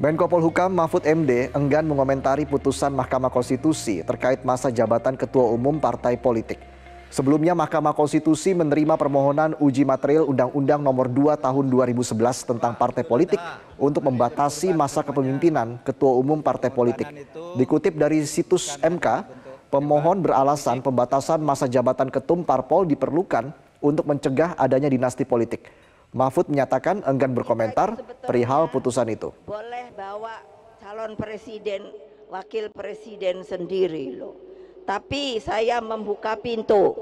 Menko Polhukam Mahfud MD enggan mengomentari putusan Mahkamah Konstitusi terkait masa jabatan Ketua Umum Partai Politik. Sebelumnya Mahkamah Konstitusi menerima permohonan uji material Undang-Undang Nomor 2 Tahun 2011 tentang partai politik untuk membatasi masa kepemimpinan Ketua Umum Partai Politik. Dikutip dari situs MK, pemohon beralasan pembatasan masa jabatan ketum parpol diperlukan untuk mencegah adanya dinasti politik. Mahfud menyatakan enggan berkomentar perihal putusan itu. Boleh bawa calon presiden, wakil presiden sendiri loh. Tapi saya membuka pintu